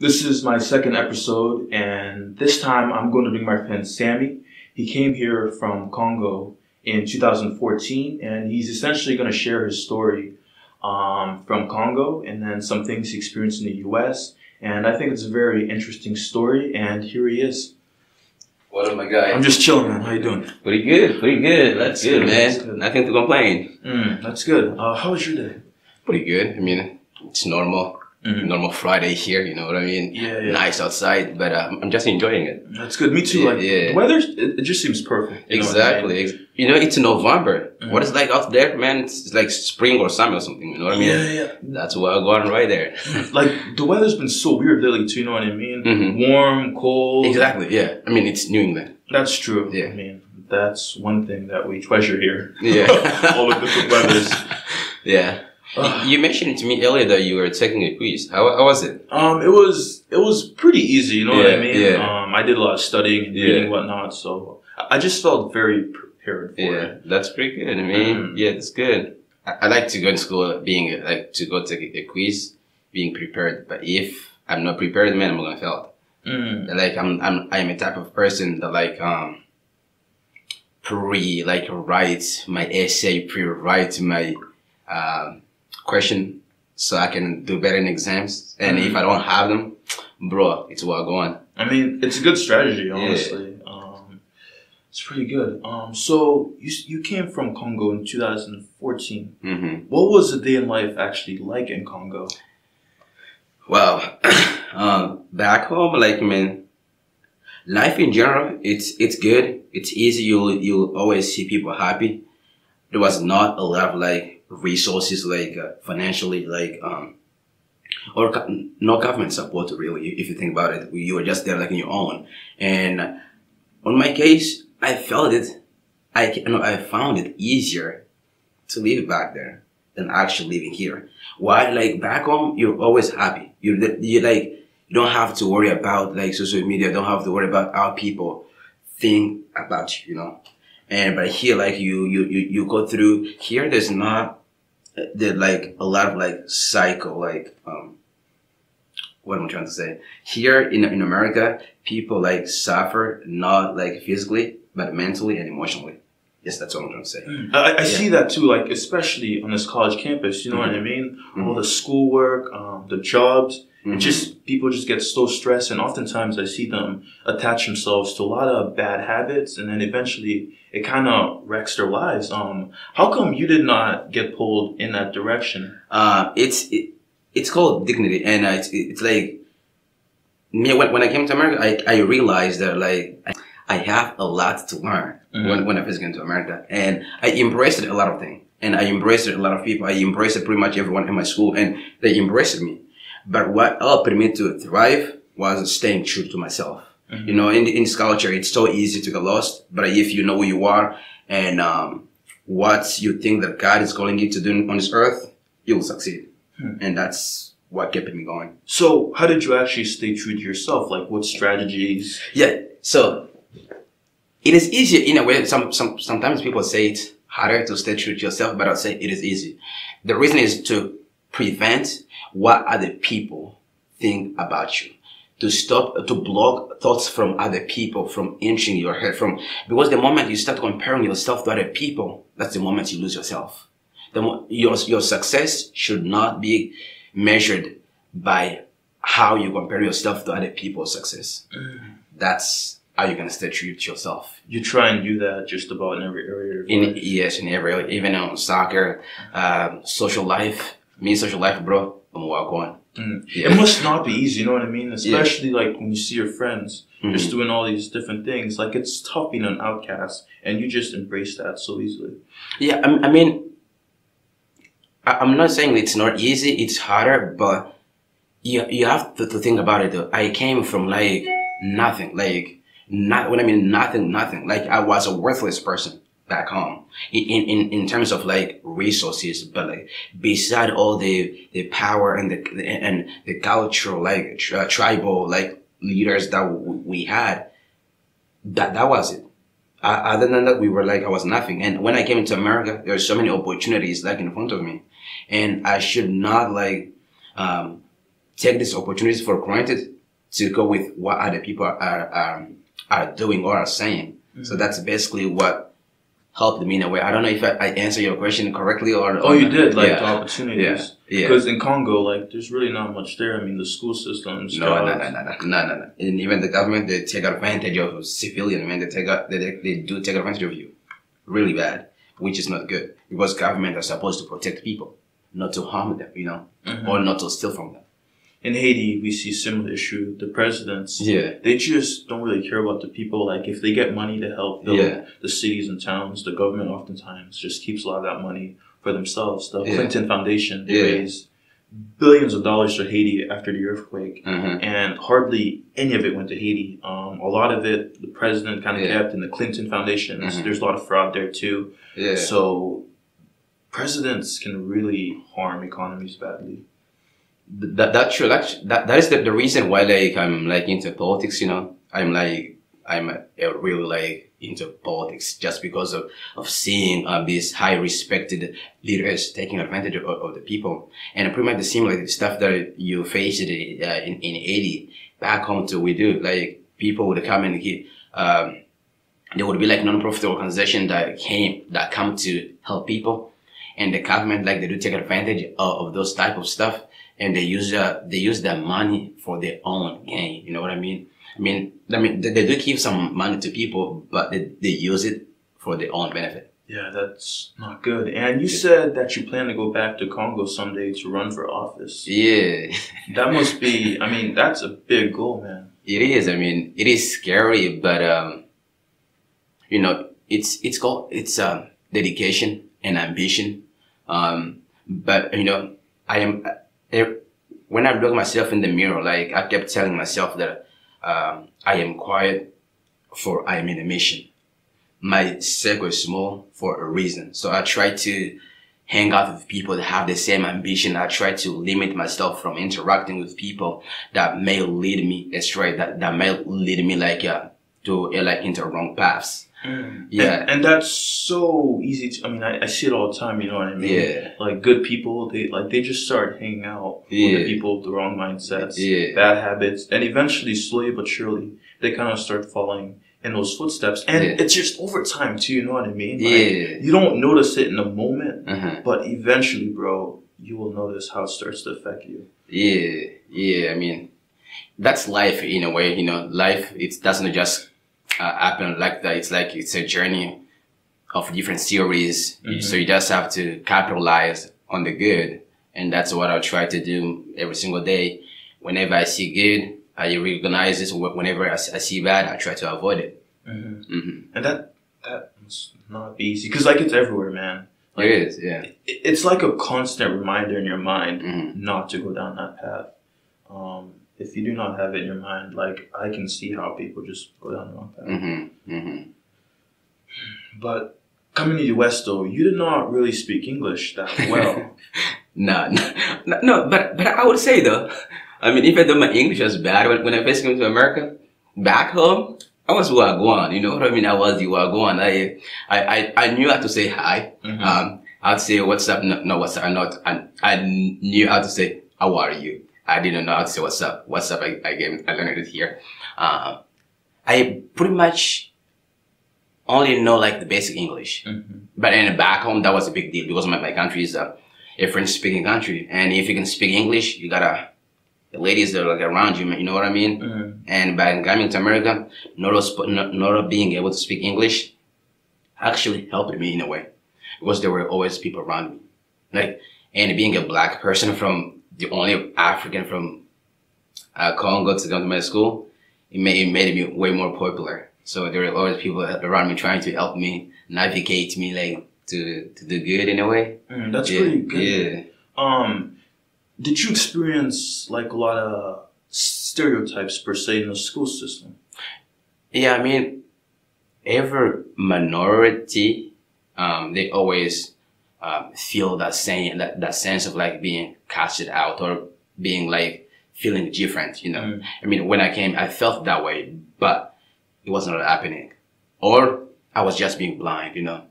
This is my second episode, and this time I'm going to bring my friend Sammy. He came here from Congo in 2014, and he's essentially going to share his story um, from Congo and then some things he experienced in the US. And I think it's a very interesting story, and here he is. What up, my guy? I'm just chilling, man. How you doing? Pretty good, pretty good. That's, That's good, good, man. that's good. Nothing to complain. Mm, that's good. Uh, how was your day? Pretty good. I mean, it's normal. Mhm. Normal Friday here, you know what I mean? Yeah, yeah. Nice outside, but uh, I'm just enjoying it. That's good. Me too. Yeah, Like yeah. the weather, it, it just seems perfect. you know I mean? exactly. You know, it's November. Mhm. What is it like out there, man? It's like spring or summer or something, you know what I mean? Yeah, yeah. That's what I'm going right there. Like the weather's been so weird lately too. You know what I mean? Mhm. Warm, cold. exactly, yeah. I mean, it's New England. That's true. Yeah. I mean, that's one thing that we treasure here. Yeah. All the different weathers. Yeah. You mentioned to me earlier that you were taking a quiz. How, how was it? um, it was it was pretty easy. You know what I mean? yeah. Um, I did a lot of studying and Yeah. reading and whatnot, so I just felt very prepared for Yeah, it. that's pretty good. I mean, Mhm. yeah, that's good. I, I like to go to school being like to go take a, a quiz, being prepared. But if I'm not prepared, man, I'm gonna fail. Mm. Like I'm, I'm, I'm a type of person that like um pre like write my essay, pre write my um question so I can do better in exams. And if I don't have them, bro, it's well going. I mean, it's a good strategy, honestly. Um, it's pretty good. Um, so you you came from Congo in 2014. hmm What was the day in life actually like in Congo? Well, um, back home, like man, life in general, it's it's good. It's easy. You'll you'll always see people happy. There was not a lot of like resources, like uh, financially, like um, or no government support really. If you think about it, you were just there like on your own. And on my case, I felt it. I no, I found it easier to live back there than actually living here. Why? Like back home, you're always happy. You you like you don't have to worry about like social media. Don't have to worry about how people think about you. You know. And but here, like you you you, you go through here. There's not uh, like a lot of like psycho like um. What am I trying to say? Here in in America, people like suffer not like physically but mentally and emotionally. Yes, that's what I'm trying to say. I, I Yeah. see that too, like especially on this college campus. You know what I mean? All the schoolwork, um, the jobs. It Mhm. just people just get so stressed, and oftentimes I see them attach themselves to a lot of bad habits, and then eventually it kind of wrecks their lives. Um, how come you did not get pulled in that direction? Uh, it's it, it's called dignity, and uh, it's it's like me when, when I came to America, I, I realized that like I have a lot to learn Mhm. when when I first came to America, and I embraced a lot of things, and I embraced a lot of people. I embraced pretty much everyone in my school, and they embraced me. But what helped me to thrive was staying true to myself. Mhm. You know, in in this culture, it's so easy to get lost. But if you know who you are and um, what you think that God is calling you to do on this earth, you will succeed. Hmm. And that's what kept me going. So, how did you actually stay true to yourself? Like, what strategies? Yeah. So it is easier in a way. Some some sometimes people say it's harder to stay true to yourself, but I'll say it is easy. The reason is to prevent what other people think about you. To stop, to block thoughts from other people from entering your head. From because the moment you start comparing yourself to other people, that's the moment you lose yourself. The mo- your your success should not be measured by how you compare yourself to other people's success. Mm. That's how you're gonna stay true to yourself. You try and do that just about in every area. Of In yes, in every area. even on soccer, um, social life. Me and social life, bro. I'm walk on. Mm. Yeah. It must not be easy, you know what I mean? Especially like when you see your friends Mhm. just doing all these different things. Like it's tough being an outcast, and you just embrace that so easily. Yeah, I, I mean, I, I'm not saying it's not easy. It's harder, but you you have to, to think about it. Though. I came from like nothing, like not when I mean nothing, nothing. Like I was a worthless person back home in in in terms of like resources, but like beside all the the power and the and the cultural like tri- tribal like leaders that w- we had, that that was it. Uh, other than that, we were like, I was nothing. And when I came into America, there were so many opportunities like in front of me. And I should not like, um, take these opportunities for granted to go with what other people are are, are doing or are saying. Mm-hmm. So that's basically what helped me in a way. I don't know if I, I answered your question correctly or. Oh, you did like yeah. the opportunities. Yeah. Because in Congo, like, there's really not much there. I mean, the school systems. No, no, no, no, no, no, no, no. And even the government, they take advantage of civilian. Man, they take they, they do take advantage of you, really bad, which is not good because government are supposed to protect people, not to harm them, you know, mm-hmm. or not to steal from them in Haiti, we see similar issue. The presidents, yeah, they just don't really care about the people. Like if they get money to help build yeah. the cities and towns, the government oftentimes just keeps a lot of that money for themselves. The yeah. Clinton Foundation yeah. raised billions of dollars to Haiti after the earthquake, mm-hmm. and hardly any of it went to Haiti. Um, a lot of it, the president kind of kept, and the Clinton Foundation. Mm-hmm. There's a lot of fraud there too. Yeah. So presidents can really harm economies badly that that's true. That, that that is the, the reason why like I'm like into politics. You know, I'm like I'm really like into politics just because of of seeing uh, these high respected leaders taking advantage of, of the people and pretty much the same like stuff that you faced uh, in in Haiti back home too. We do like people would come and get. Um, there would be like non-profit organization that came that come to help people and the government like they do take advantage of, of those type of stuff and they use uh, they use their money for their own gain. You know what I mean? I mean, I mean, they, they do give some money to people, but they, they use it for their own benefit. Yeah, that's not good. And you said that you plan to go back to Congo someday to run for office. Yeah. that must be, I mean, that's a big goal, man. It is. I mean, it is scary, but, um, you know, it's, it's called, it's, um, dedication and ambition. Um, but, you know, I am, it, when I look myself in the mirror, like I kept telling myself that um, I am quiet for I am in a mission. My circle is small for a reason. So I try to hang out with people that have the same ambition. I try to limit myself from interacting with people that may lead me astray, that, that may lead me like uh, to uh, like into wrong paths. Mm. Yeah, and, and, that's so easy to. I mean, I, I, see it all the time. You know what I mean? Yeah. Like good people, they like they just start hanging out yeah. with the people with the wrong mindsets, yeah. bad habits, and eventually, slowly but surely, they kind of start falling in those footsteps. And yeah. it's just over time too. You know what I mean? Like, yeah. You don't notice it in the moment, uh-huh. but eventually, bro, you will notice how it starts to affect you. Yeah, yeah. I mean, that's life in a way. You know, life it doesn't just uh, happen like that. It's like it's a journey of different series. Mm-hmm. So you just have to capitalize on the good. And that's what I try to do every single day. Whenever I see good, I recognize it. Whenever I, see bad, I try to avoid it. Mm-hmm. Mm-hmm. And that that's not easy because like it's everywhere, man. Like, it is, yeah. It, it's like a constant reminder in your mind mm-hmm. not to go down that path. Um, if you do not have it in your mind, like I can see how people just go down the wrong path. Mm-hmm. Mm-hmm. But coming to the US though, you did not really speak English that well. no, no, no, but but I would say though, I mean, even though my English was bad when, when I first came to America, back home, I was Wagwan. You know what I mean? I was the Wagwan. I, I, I, I knew how to say hi. Mm-hmm. Um, I'd say what's up, no, no what's up, not. I, I knew how to say how are you. I didn't know how to say what's up. What's up? I, I, I learned it here. Uh, I pretty much only know like the basic English. Mm-hmm. But in the back home, that was a big deal because my, my country is a, a French speaking country. And if you can speak English, you gotta, the ladies that are like around you, you know what I mean? Mm-hmm. And by coming to America, not, not, not being able to speak English actually helped me in a way because there were always people around me. Like, and being a black person from the only African from uh, Congo to come to my school, it made, it made me way more popular. So there were always people around me trying to help me navigate me like to to do good in a way. Mm, that's yeah, pretty good. Yeah. Um, did you experience like a lot of stereotypes per se in the school system? Yeah, I mean, every minority, um, they always um, feel that same that, that sense of like being casted out or being like feeling different you know mm. i mean when i came i felt that way but it was not happening or i was just being blind you know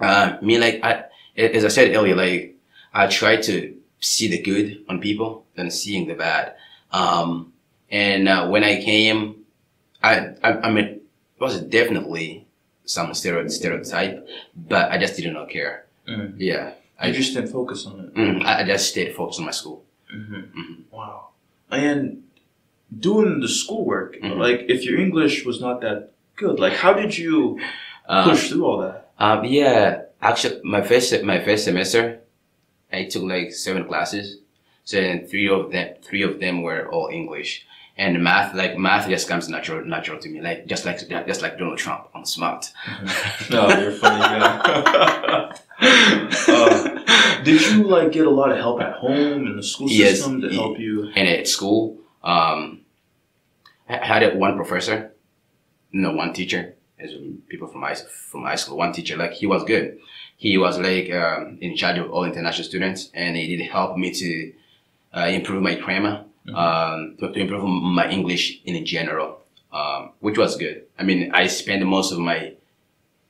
uh, me like i as i said earlier like i try to see the good on people than seeing the bad. Um, and uh, when I came, I, I, I mean, it was definitely some stereo- stereotype, but I just did not care. Mm. Yeah. I just didn't focus on it. Mm, I, I just stayed focused on my school. hmm Mhm. Wow. And doing the schoolwork, Mhm. like if your English was not that good, like how did you Uh, push through all that? Um, yeah, actually, my first my first semester, I took like seven classes. So then three of them three of them were all English, and math like math just comes natural natural to me. Like just like just like Donald Trump, I'm smart. No, you're funny guy. Uh, did you like get a lot of help at home in the school Yes. system to help you? and at school, um, I had one professor, no, one teacher, as people from high, from high school, one teacher, like he was good. He was like um, in charge of all international students, and he did help me to uh, improve my grammar, um, to, to improve my English in general, um, which was good. I mean, I spent most of my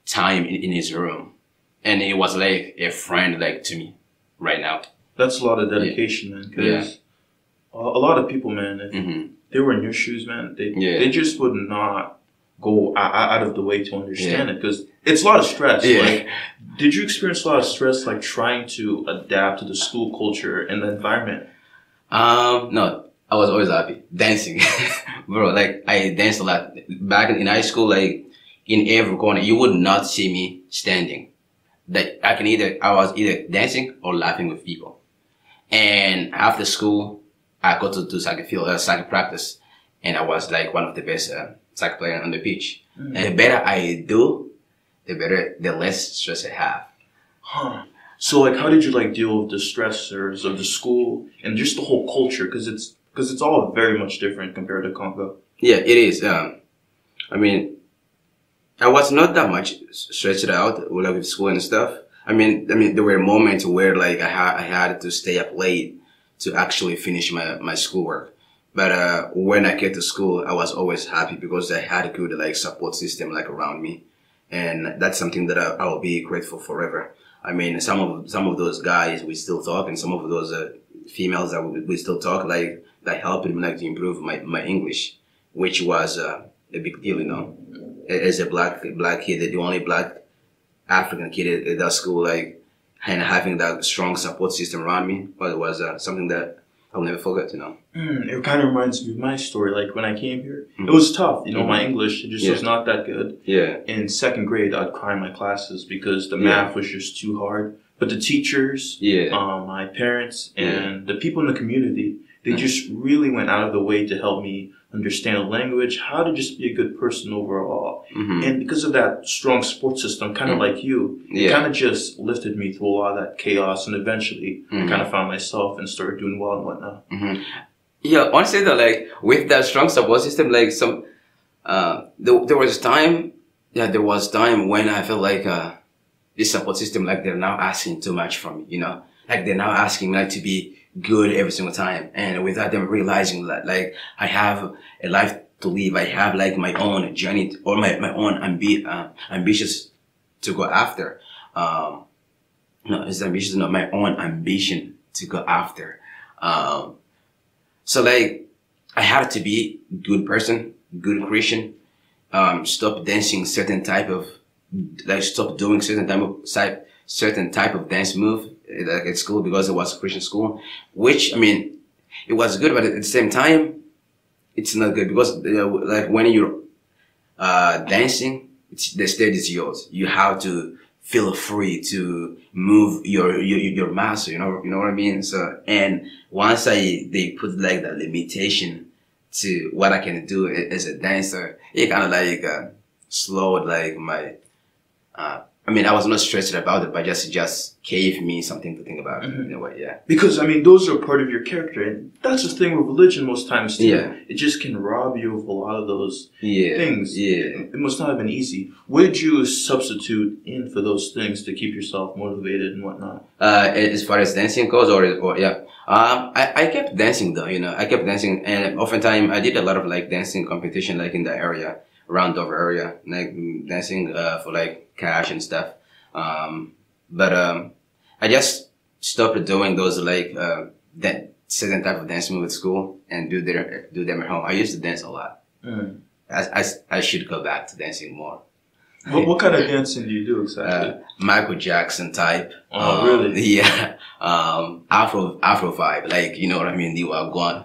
time in, in his room, and he was like a friend, like to me, right now. That's a lot of dedication, man. Because a a lot of people, man, if hmm they were in your shoes, man, they Yeah. they just would not go out of the way to understand it because it's a lot of stress. Yeah. Like, did you experience a lot of stress, like trying to adapt to the school culture and the environment? Um, no, I was always happy dancing, bro. Like I danced a lot back in, in high school. Like in every corner, you would not see me standing. That I can either I was either dancing or laughing with people. And after school, I go to do soccer field, uh, soccer practice, and I was like one of the best uh, soccer players on the pitch. Mm. And the better I do, the better, the less stress I have. Huh. So, like, how did you like deal with the stressors of the school and just the whole culture? Because it's because it's all very much different compared to Congo. Yeah, it is. Um, I mean, I was not that much stretched out like with school and stuff. I mean, I mean, there were moments where like I had I had to stay up late to actually finish my my schoolwork. But uh, when I get to school, I was always happy because I had a good like support system like around me, and that's something that I, I will be grateful forever. I mean, some of some of those guys we still talk, and some of those uh, females that we, we still talk like that helped me like to improve my, my English, which was uh, a big deal, you know. As a black black kid, the only black African kid at, at that school, like, and having that strong support system around me, but it was uh, something that I'll never forget, you know. Mm, it kind of reminds me of my story. Like when I came here, Mhm. it was tough. You know, my English it just Yeah. was not that good. Yeah, In second grade, I'd cry in my classes because the Yeah. math was just too hard. But the teachers, yeah, um, my parents, Yeah. and the people in the community, they just really went out of the way to help me understand language, how to just be a good person overall. hmm And because of that strong support system, kind of Mhm. like you, it yeah, kind of just lifted me through a lot of that chaos. And eventually, I Mhm. kind of found myself and started doing well and whatnot. hmm yeah. Honestly, though, like with that strong support system, like some, uh, there, there was time, yeah, there was time when I felt like uh, this support system, like they're now asking too much from me, you know, like they're now asking me like to be good every single time, and without them realizing that, like I have a life to live, I have like my own journey or my my own ambi- uh, ambitious to go after. Um, no, it's ambitious, not my own ambition to go after. Um, so like, I had to be good person, good Christian. Um, stop dancing certain type of, like stop doing certain type of certain type of dance move like at school because it was a Christian school. Which I mean, it was good, but at the same time, it's not good because uh, like when you're uh, dancing, the stage is yours. You have to feel free to move your your your muscle. You know, you know what I mean. So, and once I they put like the limitation to what I can do as a dancer, it kind of like uh, slowed like my. Uh, I mean, I was not stressed about it, but just just gave me something to think about Mhm. in a way. Yeah. Because I mean, those are part of your character, and that's the thing with religion most times too. Yeah. It just can rob you of a lot of those Yeah. things. Yeah. It must not have been easy. What did you substitute in for those things to keep yourself motivated and whatnot? Uh, as far as dancing goes, or, or yeah, um, I, I kept dancing though, you know, I kept dancing, and oftentimes I did a lot of like dancing competition, like in the area around Dover area, like dancing uh, for like cash and stuff. Um, but um, I just stopped doing those like uh, that certain type of dance move at school and do their do them at home. I used to dance a lot. Mm. I, I, I should go back to dancing more. What, what kind of dancing do you do exactly? Uh, Michael Jackson type. oh, Um, really? Yeah. Um, Afro Afro vibe, like you know what I mean. The Wagwan.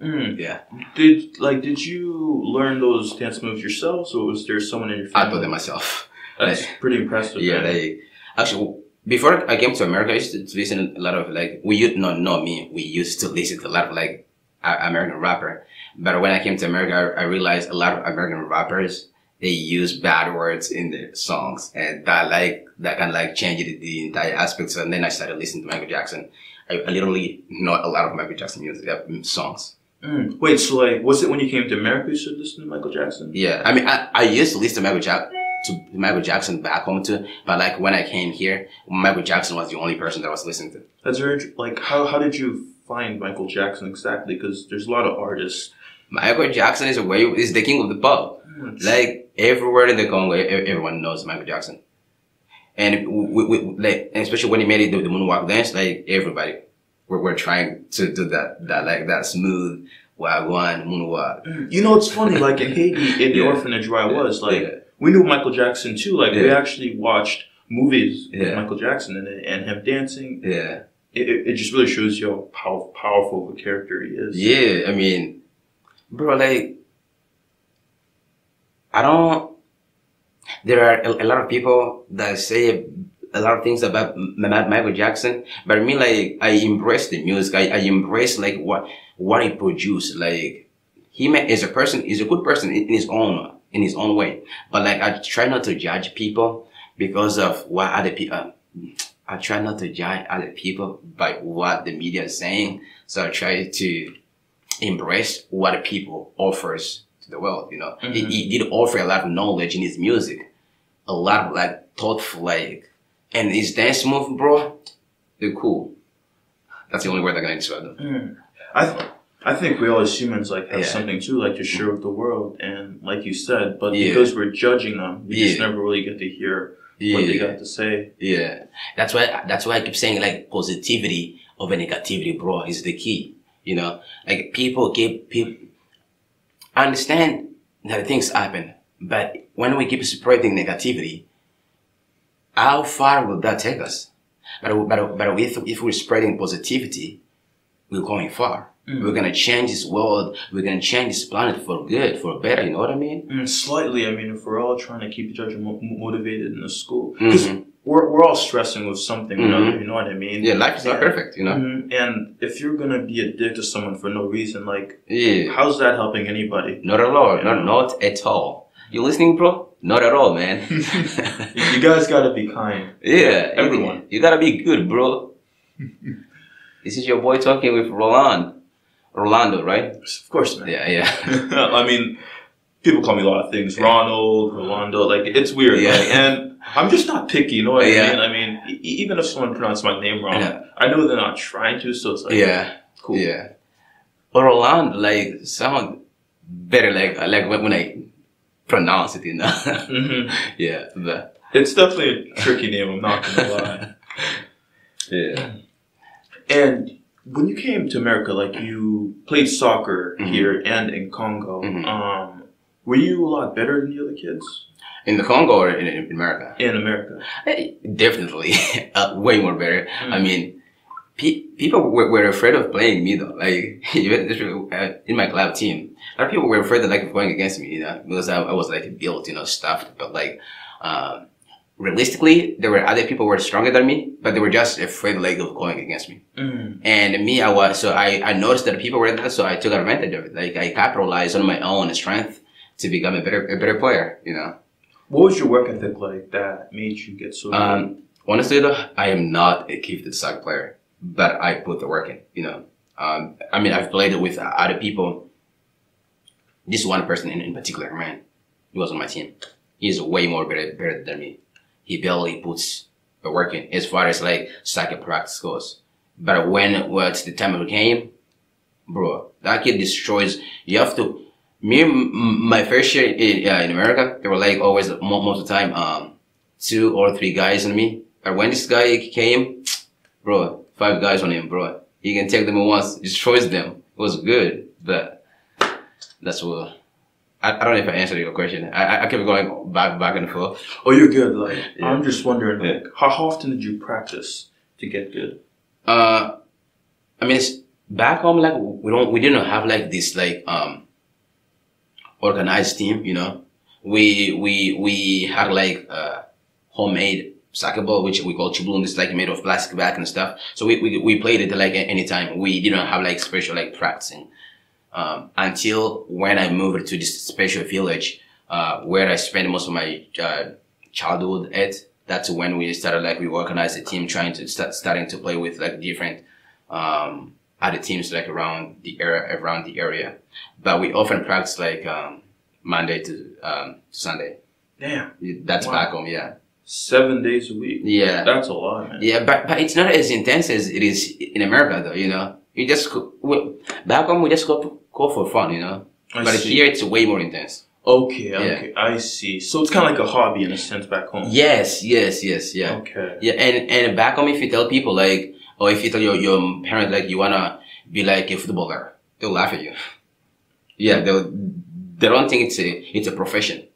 Mm. Yeah. Did like did you learn those dance moves yourself, or was there someone in your I family? taught them myself. That's pretty impressive. Yeah, man. like actually before I came to America, I used to listen a lot of like we used not not me. We used to listen to a lot of like American rapper. But when I came to America, I, I realized a lot of American rappers they use bad words in their songs, and that like that kind of like changed the, the entire aspects. And then I started listening to Michael Jackson. I, I literally know a lot of Michael Jackson music uh, songs. Mm. Wait, so like, was it when you came to America you started listening to Michael Jackson? Yeah, I mean, I, I used to listen to Michael Jack to Michael Jackson back home too, but like when I came here, Michael Jackson was the only person that I was listening to. That's very like how how did you find Michael Jackson exactly? Because there's a lot of artists. Michael Jackson is a way is the king of the pop. Mm. Like everywhere in the Congo, everyone knows Michael Jackson, and we, we, like especially when he made it the, the moonwalk dance, like everybody, we're, we're trying to do that that like that smooth wagwan moonwalk. You know, it's funny. Like in Haiti, in the Yeah. orphanage where I was, like Yeah. we knew Michael Jackson too. Like we actually watched movies with Michael Jackson and and him dancing. Yeah, It, it, just really shows you how pow- powerful of a character he is. yeah. I mean, bro, like I don't. There are a, a lot of people that say a lot of things about Michael Jackson, but I mean, like I embrace the music. I, I embrace like what what he produced. Like he is a person, is a good person in, his own in his own way. But like I try not to judge people because of what other people. I try not to judge other people by what the media is saying. So I try to embrace what people offers to the world. You know, he, Mhm. he did offer a lot of knowledge in his music, a lot of like thoughtful like, and his dance move, bro, they're cool. That's the only word I can describe them. Mm. I th- I think we all as humans like have Yeah. something too, like to share with the world, and like you said, but Yeah. because we're judging them, we just never really get to hear what they got to say. Yeah, that's why that's why I keep saying like positivity over negativity, bro, is the key. You know, like people keep people. Understand that things happen, but when we keep spreading negativity, how far will that take us? But but but if if we're spreading positivity, we're going far. Mm. We're gonna change this world. We're gonna change this planet for good, for better. You know what I mean? Mm, slightly, I mean, if we're all trying to keep each other mo- motivated in the school, because Mhm. we're, we're all stressing with something Mhm. another, you know what I mean? Yeah, life is not perfect. You know. Mhm. And if you're gonna be a dick to someone for no reason, like, Yeah. how's that helping anybody? Not at all. Not not at all. You listening, bro? Not at all, man. you guys gotta be kind. yeah, Everyone. You gotta be good, bro. this is your boy talking with Roland. Rolando, right? Of course, man. Yeah, yeah. I mean, people call me a lot of things. Ronald, Rolando, like it's weird. Yeah. like, and I'm just not picky. You know what Yeah. I mean? I mean, e- even if someone pronounced my name wrong, Yeah. I know they're not trying to. So it's like, yeah, cool. yeah. But Rolando, like, sound better, like, like when I pronounce it, you know? hmm yeah, but, It's definitely a tricky name. I'm not gonna lie. yeah. And when you came to America, like you played soccer Mhm. here and in Congo, Mhm. um, were you a lot better than the other kids In the Congo or in, in America? in America? Eh, Definitely, uh, way more better. Mm. I mean, pe- people were, were afraid of playing me though. Like uh, in my club team, a lot of people were afraid of like going against me, you know, because I, I was like built, you know, stuffed. But like, um, realistically, there were other people who were stronger than me, but they were just afraid like of going against me. Mm. And me, I was so I, I noticed that people were there, so I took advantage of it. Like I capitalized on my own strength to become a better a better player, you know. What was your work ethic like that made you get so? Um, honestly though, I am not a gifted soccer player, but I put the work in, you know. Um, I mean, I've played with other people. This one person in, in particular, man, he was on my team. He's way more better, better than me. He barely puts the work in as far as like soccer practice goes. But when what's the time of the game, bro, that kid destroys. You have to. Me, my first year in, uh, in America, they were like always most of the time, um, two or three guys on me. But when this guy came, bro, five guys on him, bro. He can take them at once, destroys them. It was good, but that's what. I, I don't know if I answered your question. I, I- kept going back back and forth. Oh, you're good. Like Yeah. I'm just wondering, Yeah. how often did you practice to get good? Uh, I mean, it's back home. Like we don't, we didn't have like this like um organized team. You know, we we we had like uh homemade soccer ball, which we call chibulun. It's like made of plastic bag and stuff. So we we, we played it like any time. We didn't have like special like practicing um, until when I moved to this special village uh, where I spent most of my uh, childhood at. That's when we started like we organized a team trying to start starting to play with like different um, other teams like around the area around the area. But we often practice like um, Monday to um, Sunday. Damn, That's Wow. back home, yeah, seven days a week. yeah. That's a lot, man. Yeah, but but it's not as intense as it is in America, though. You know, you just go, we, back home we just go go for fun, you know. I but see. here it's way more intense. Okay, okay, I see. So it's kind of like a hobby in a sense back home. Yes, yes, yes, yeah, Okay. yeah. And and back home, if you tell people like, or if you tell your your parents like you wanna be like a footballer, they'll laugh at you. Yeah, they they don't think it's a it's a profession.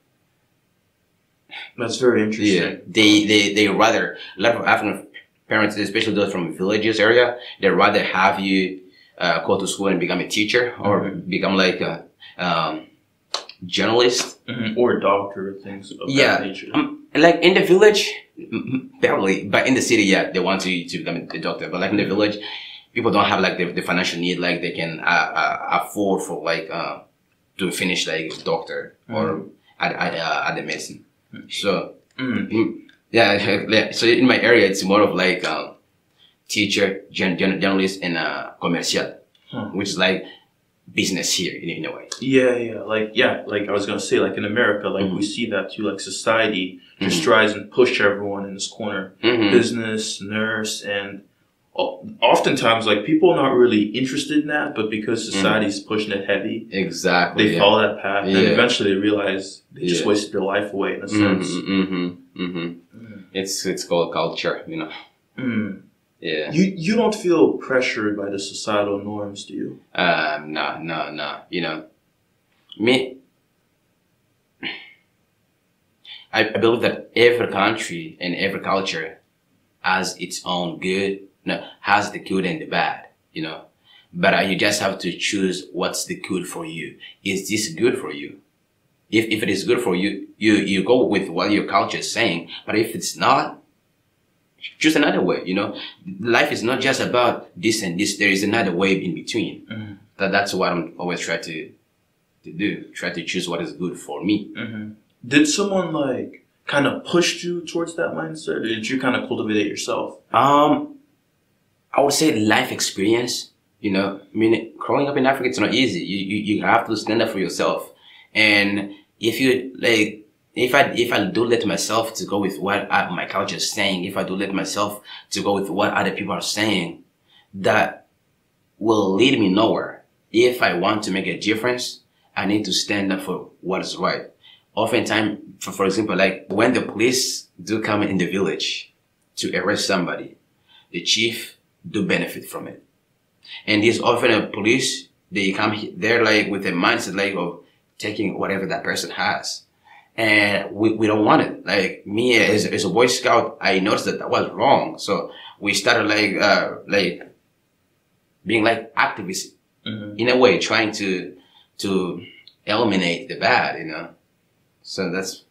That's very interesting. Yeah, they they they rather a lot of African parents, especially those from villages area, they rather have you uh, go to school and become a teacher or Mhm. become like a um, journalist. Mhm, Or a doctor, things of Yeah. that nature. Um, like in the village, barely, but in the city, yeah, they want you to become a doctor. But like in the village, people don't have like the, the financial need, like they can uh, uh, afford for like uh, to finish like doctor or at at, uh, at the medicine. So Mm. Mm, yeah, yeah. So in my area, it's more of like um, teacher, gen- journalist, and uh, commercial, Huh. which is like business here in, in a way. Yeah, yeah, like yeah, like I was gonna say, like in America, like Mhm. we see that too. Like society just Mhm. tries and push everyone in this corner. Mhm. Business, nurse, and oftentimes like people are not really interested in that, but because society's pushing it heavy, Exactly. they yeah. follow that path, and eventually they realize they just wasted their life away in a sense. Mm-hmm, mm-hmm, mm-hmm. Mm. It's it's called culture, you know. Mm. Yeah. You you don't feel pressured by the societal norms, do you? Um. No. No. No. You know, me. I, I believe that every country and every culture has its own good, no, has the good and the bad, you know. But uh, you just have to choose what's the good for you. Is this good for you? If, if it is good for you, you, you go with what your culture is saying. But if it's not, choose another way, you know. Life is not just about this and this. There is another way in between. Mhm. That, that's what I'm always trying to, to do. Try to choose what is good for me. Mm-hmm. Did someone like kind of push you towards that mindset, or did you kind of cultivate it yourself? Um, I would say life experience. You know, I mean, growing up in Africa, it's not easy. You, you, you have to stand up for yourself. And if you like, if I, if I do let myself to go with what I, my culture is saying, if I do let myself to go with what other people are saying, that will lead me nowhere. If I want to make a difference, I need to stand up for what is right. Oftentimes, for, for example, like when the police do come in the village to arrest somebody, the chief do benefit from it. And there's often a police, they come, he- they're like with a mindset like of taking whatever that person has. And we, we don't want it. Like me as, as a Boy Scout, I noticed that that was wrong. So we started like, uh, like being like activists Mm-hmm. in a way, trying to, to eliminate the bad, you know? So that's,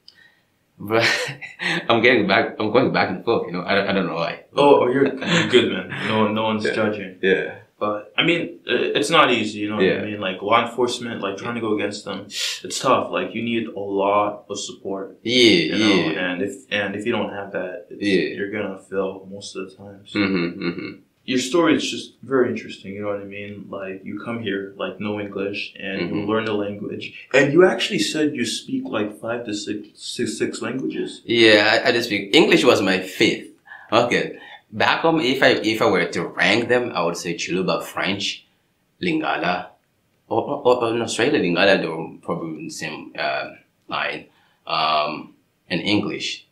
but I'm getting back, I'm going back and forth, you know? I, don't- I don't know why. Oh, oh, you're, you're good, man. No, no one's Yeah. judging. Yeah. But I mean, uh, it's not easy. You know what Yeah. I mean? Like law enforcement, like trying to go against them, it's tough. Like you need a lot of support. Yeah, You know, yeah. and if and if you don't have that, it's, Yeah. you're gonna fail most of the times. Mm-hmm, mm-hmm. Your story is just very interesting. You know what I mean? Like you come here, like no English, and you Mhm. learn the language, and you actually said you speak like five to six, six, six languages. Yeah, I, I just speak English was my fifth. Okay. Back home, if I if I were to rank them, I would say Chiluba French, Lingala, or, or, or in Australia, Lingala they're probably in the same uh, line, um, and English.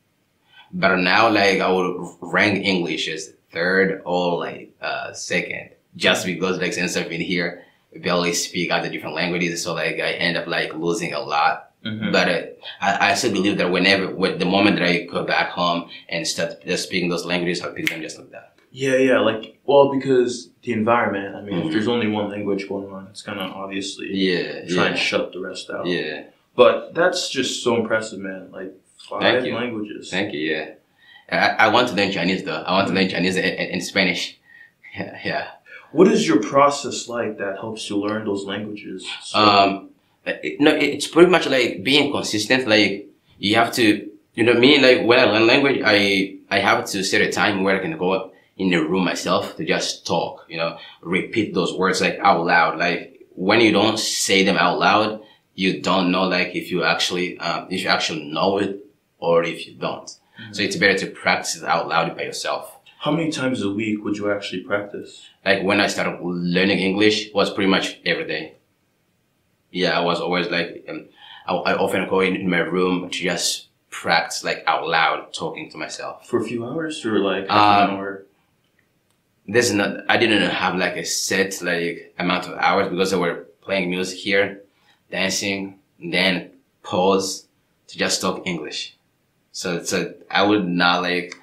But now, like I would rank English as third or like uh, second, just because like since I've been here, I barely speak other different languages, so like I end up like losing a lot. Mhm. But uh, I, I still believe that whenever, with the moment that I go back home and start just speaking those languages, I'll pick them just like that. Yeah, yeah, like well, because the environment. I mean, if Mhm. there's only one language going on, it's gonna obviously Yeah, try yeah, and shut the rest out. yeah. But that's just so impressive, man. Like five Thank you. languages. Thank you. Yeah, I, I want to learn Chinese though. I want to learn Chinese and, and, Spanish. Yeah, yeah. What is your process like that helps you learn those languages? So, Um, it, no, it- it's pretty much like being consistent. Like you have to, you know, me like when I learn language, I I have to set a time where I can go in the room myself to just talk. You know, repeat those words like out loud. Like when you don't say them out loud, you don't know like if you actually um, if you actually know it or if you don't. So it's better to practice it out loud by yourself. how many times a week would you actually practice? like when I started learning English was pretty much every day. Yeah, I was always like, um, I, I often go in, in my room to just practice like out loud talking to myself. For a few hours or like half an Um, hour? There's not, I didn't have like a set like amount of hours because I were playing music here, dancing, then pause to just talk English. So, so I would not like,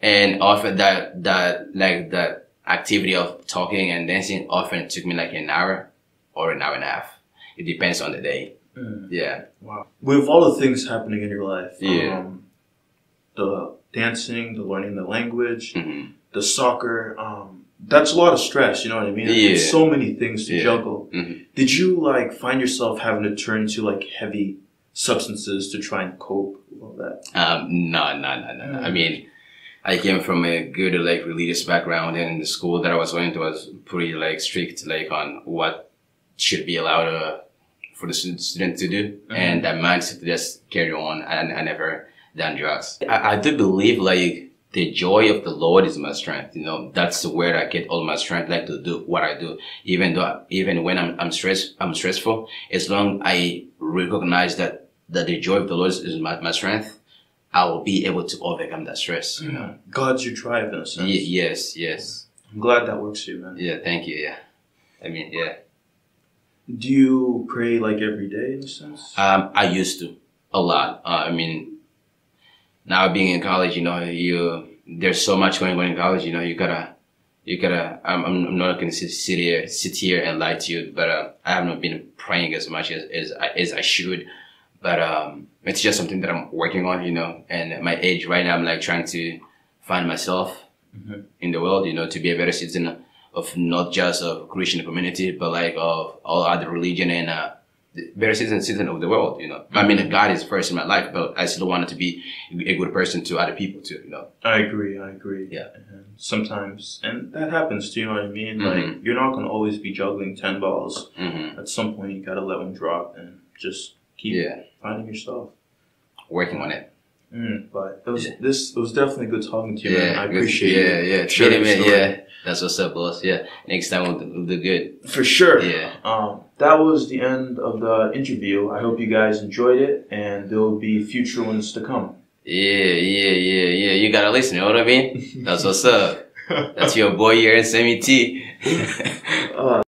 and often that, that, like that activity of talking and dancing often took me like an hour or an hour and a half. It depends on the day. Mm. Yeah. Wow. With all the things happening in your life, Yeah. um, the dancing, the learning the language, hmm the soccer, um, that's a lot of stress, you know what I mean? Yeah. It's so many things to Yeah. juggle. Mhm. Did you like find yourself having to turn to like heavy substances to try and cope with all that? Um, no, no, no, no, no. I mean, I came from a good like religious background, and the school that I was going to was pretty like strict, like on what should be allowed uh, for the stu- student to do, and that mindset to just carry on. And I never done drugs. I, I do believe like the joy of the Lord is my strength. You know, that's where I get all my strength, like to do what I do, even though even when I'm I'm stressed, I'm stressful. As long I recognize that that the joy of the Lord is my, my strength, I will be able to overcome that stress. You know. God's your tribe in a sense. Ye- yes, yes, I'm glad that works for you, man. yeah. Thank you. Yeah, I mean, yeah. Do you pray like every day in a sense? Um, I used to a lot. Uh, I mean, now being in college, you know, you there's so much going on in college. You know, you gotta, you gotta. I'm, I'm I'm not gonna sit, sit here, sit here and lie to you, but uh, I have not been praying as much as as I, as I should. But um, it's just something that I'm working on, you know. And at my age right now, I'm like trying to find myself Mhm. in the world, you know, to be a better citizen of not just of Christian community, but like of all other religion and uh, the better citizen, citizen of the world, you know. I mean, God is first in my life, but I still wanted to be a good person to other people too, you know. I agree. I agree. Yeah. And sometimes, and that happens too. You know what I mean? Mhm. Like you're not gonna always be juggling ten balls. hmm At some point, you gotta let one drop and just keep Yeah, finding yourself. working on it. Mm, but it was Yeah. this. It was definitely good talking to you, man. Yeah, I good- appreciate Yeah, you. yeah, Treat it, man. Yeah, that's what's up, boss. Yeah, next time we'll, do- we'll do good. For sure. Yeah. Um, that was the end of the interview. I hope you guys enjoyed it, and there will be future ones to come. Yeah, yeah, yeah, yeah. You gotta listen. You know what I mean? That's what's up. That's your boy here in Semi T. Uh,